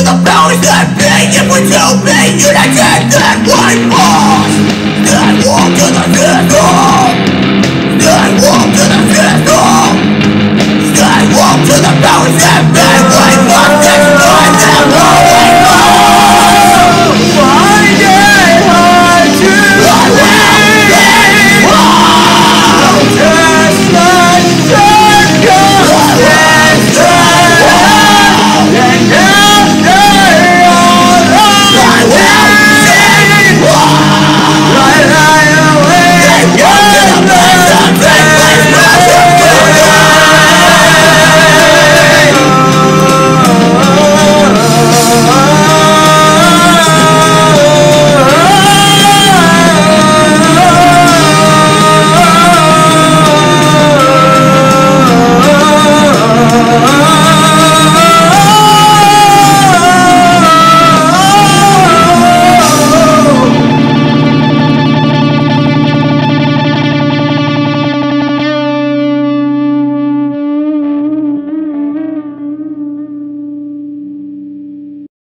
to the bounty that be If we don't you not get that way lost Then walk to the victim Then walk to the victim Then walk to the bounty that be